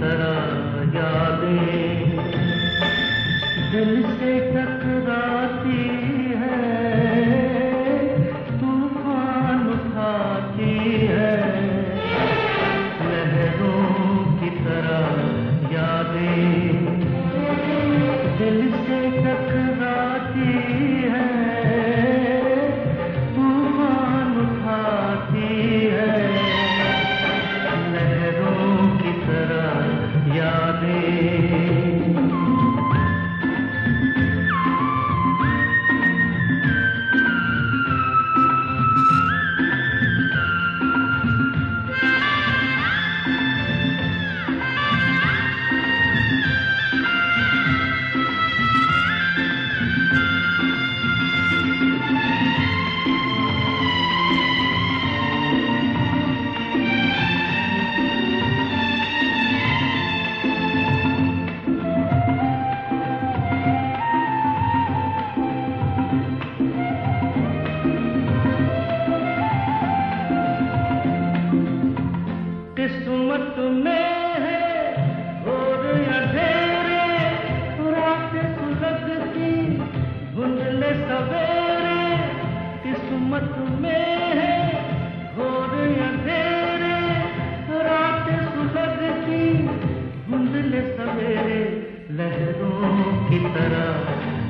तरह यादें। दिल से टकराती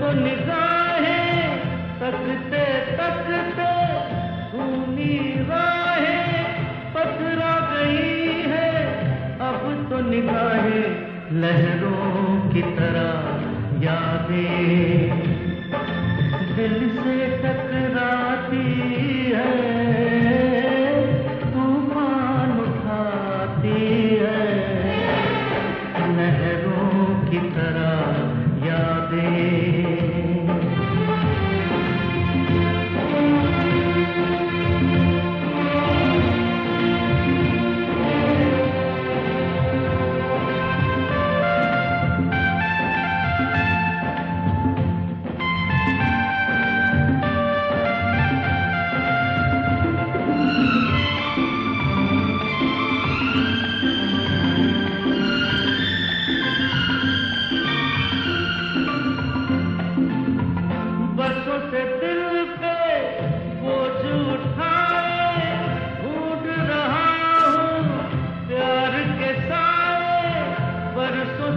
तो निगाहें तकते तकते खूनी राहें, पथरा गई है। अब तो निगाहे लहरों की तरह यादें दिल से टकराती है। तूफ़ान उठाती है। लहरों की तरह यादें।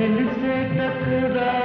Then you take that to that.